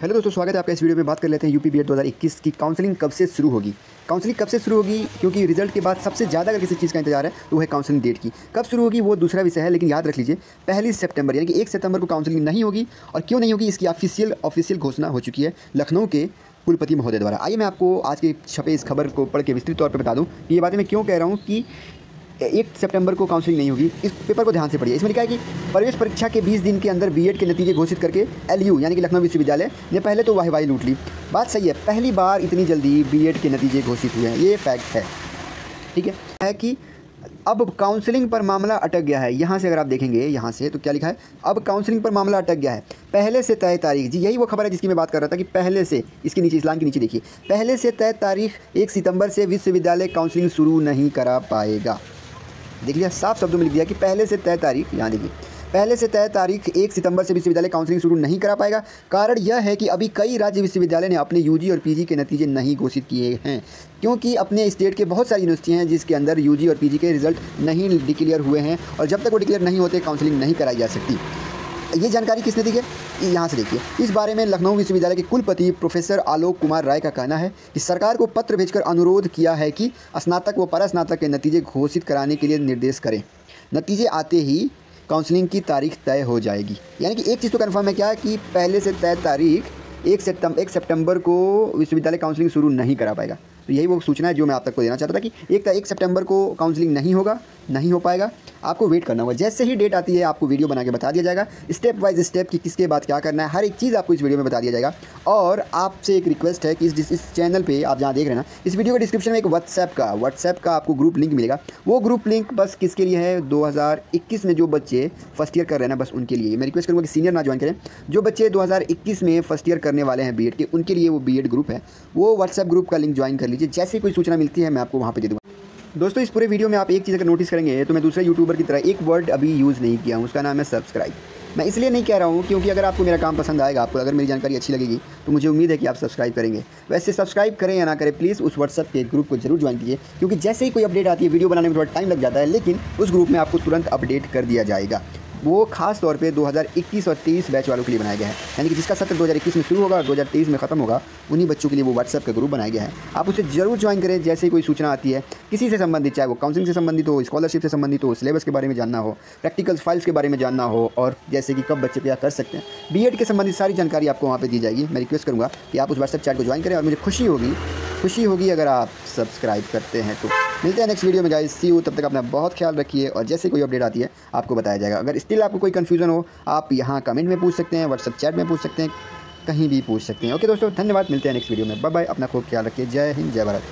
Hello दोस्तों, स्वागत है आपका इस वीडियो में बात कर लेते हैं यूपी बी एड इक्कीस की काउंसलिंग कब से शुरू होगी। काउंसलिंग कब से शुरू होगी? क्योंकि रिज़ल्ट के बाद सबसे ज़्यादा अगर किसी चीज़ का इंतज़ार है तो वो है काउंसलिंग डेट की। कब शुरू होगी, वो दूसरा विषय है, लेकिन याद रख लीजिए, पहली सितंबर, यानी कि एक सितंबर को काउंसलिंग नहीं होगी और क्यों नहीं होगी, इसकी ऑफिशियल ऑफिशियल घोषणा हो चुकी है लखनऊ के कुलपति महोदय द्वारा। आइए मैं आपको आज के छपे इस खबर को पढ़ के विस्तृत तौर पर बता दूँ। कि ये बातें मैं क्यों कह रहा हूँ कि एक सितंबर को काउंसलिंग नहीं होगी। इस पेपर को ध्यान से पढ़िए। इसमें लिखा है कि प्रवेश परीक्षा के 20 दिन के अंदर बीएड के नतीजे घोषित करके एलयू यानी कि लखनऊ विश्वविद्यालय, ने पहले तो वाहवाही लूट ली। बात सही है, पहली बार इतनी जल्दी बीएड के नतीजे घोषित हुए हैं। ये फैक्ट है। ठीक है? है कि अब काउंसलिंग पर मामला अटक गया है। यहाँ से अगर आप देखेंगे, यहाँ से तो क्या लिखा है? अब काउंसलिंग पर मामला अटक गया है। पहले से तय तारीख, जी, यही वो खबर है जिसकी मैं बात कर रहा था कि पहले से, इसके नीचे, इस्लाम के नीचे देखिए। पहले से तय तारीख एक सितंबर से विश्वविद्यालय काउंसलिंग शुरू नहीं करा पाएगा। देख लिया, साफ़ शब्दों में लिख दिया कि पहले से तय तारीख, यहाँ देखिए, पहले से तय तारीख एक सितंबर से विश्वविद्यालय काउंसलिंग शुरू नहीं करा पाएगा। कारण यह है कि अभी कई राज्य विश्वविद्यालय ने अपने यूजी और पीजी के नतीजे नहीं घोषित किए हैं, क्योंकि अपने स्टेट के बहुत सारी यूनिवर्सिटी हैं जिसके अंदर यूजी और पीजी के रिज़ल्ट नहीं डिक्लेयर हुए हैं, और जब तक वो डिक्लेयर नहीं होते, काउंसलिंग नहीं कराई जा सकती। ये जानकारी किसने दी है? यहाँ से देखिए। इस बारे में लखनऊ विश्वविद्यालय के कुलपति प्रोफेसर आलोक कुमार राय का कहना है कि सरकार को पत्र भेजकर अनुरोध किया है कि स्नातक व परास्नातक के नतीजे घोषित कराने के लिए निर्देश करें। नतीजे आते ही काउंसलिंग की तारीख तय हो जाएगी। यानी कि एक चीज़ तो कन्फर्म है क्या कि पहले से तय तारीख एक सितंबर एक सितंबर को विश्वविद्यालय काउंसलिंग शुरू नहीं करा पाएगा। तो यही वो सूचना है जो मैं आप तक को देना चाहता था कि एक एक सितंबर को काउंसलिंग नहीं होगा, नहीं हो पाएगा। आपको वेट करना होगा। जैसे ही डेट आती है, आपको वीडियो बना के बता दिया जाएगा। स्टेप वाइज स्टेप कि किसके बाद क्या करना है, हर एक चीज़ आपको इस वीडियो में बता दिया जाएगा। और आपसे एक रिक्वेस्ट है कि इस इस चैनल पर आप जहाँ देख रहे हैं ना, इस वीडियो के डिस्क्रिप्शन में एक व्हाट्सएप का व्हाट्सएप का आपको ग्रुप लिंक मिलेगा। वो ग्रुप लिंक बस किसके लिए है? दो हज़ार इक्कीस में जो बच्चे फ़र्स्ट ईयर कर रहे हैं ना, बस उनके लिए। मैं रिक्वेस्ट करूँगा कि सीनियर ना ज्वाइन करें। जो बच्चे दो हज़ार इक्कीस में फ़र्स्ट ईयर करने वाले हैं बी के, उनके लिए वो बी ग्रुप है। वो व्हाट्सएप ग्रुप का लिंक ज्वाइन कर लीजिए। जैसे कोई सूचना मिलती है, मैं आपको वहाँ पर दे दूँगा। दोस्तों, इस पूरे वीडियो में आप एक चीज़ अगर नोटिस करेंगे तो मैं दूसरे यूट्यूबर की तरह एक वर्ड अभी यूज़ नहीं किया हूँ, उसका नाम है सब्सक्राइब मैं इसलिए नहीं कह रहा हूँ क्योंकि अगर आपको मेरा काम पसंद आएगा, आपको अगर मेरी जानकारी अच्छी लगेगी तो मुझे उम्मीद है कि आप सब्सक्राइब करेंगे। वैसे सब्सक्राइब करें या ना करें प्लीज़ उस व्हाट्सअप के ग्रुप को ज़रूर ज्वाइन कीजिए, क्योंकि जैसे ही कोई अपडेट आती है वीडियो बनाने में थोड़ा टाइम लग जाता है, लेकिन उस ग्रुप में आपको तुरंत अपडेट कर दिया जाएगा। वो खास तौर पे 2021 और 23 बैच वालों के लिए बनाया गया है। यानी कि जिसका सत्र 2021 में शुरू होगा और 2023 में ख़त्म होगा, उन्हीं बच्चों के लिए वो व्हाट्सएप का ग्रुप बनाया गया है। आप उसे ज़रूर ज्वाइन करें, जैसे ही कोई सूचना आती है, किसी से संबंधित, चाहे वो काउंसिलिंग से संबंधित हो स्कॉलरशिप से संबंधित हो सिलेबस के बारे में जानना हो प्रैक्टिकल फाइल्स के बारे में जानना हो, और जैसे कि कब बच्चे क्या कर सकते हैं। बी के संबंधित सारी जानकारी आपको वहाँ पर दी जाएगी। मैं रिक्वेस्ट करूँगा कि आप उस व्हाट्सएप चैट को ज्वाइन करें और मुझे खुशी होगी खुशी होगी अगर आप सब्सक्राइब करते हैं। तो मिलते हैं नेक्स्ट वीडियो में गाइस सी यू तब तक अपना बहुत ख्याल रखिए और जैसे कोई अपडेट आती है, आपको बताया जाएगा। अगर स्टिल आपको कोई कन्फ्यूज़न हो, आप यहाँ कमेंट में पूछ सकते हैं व्हाट्सअप चैट में पूछ सकते हैं, कहीं भी पूछ सकते हैं। ओके दोस्तों, धन्यवाद. मिलते हैं नेक्स्ट वीडियो में. बाय बाय अपना खूब ख्याल रखिए. जय हिंद, जय भारत.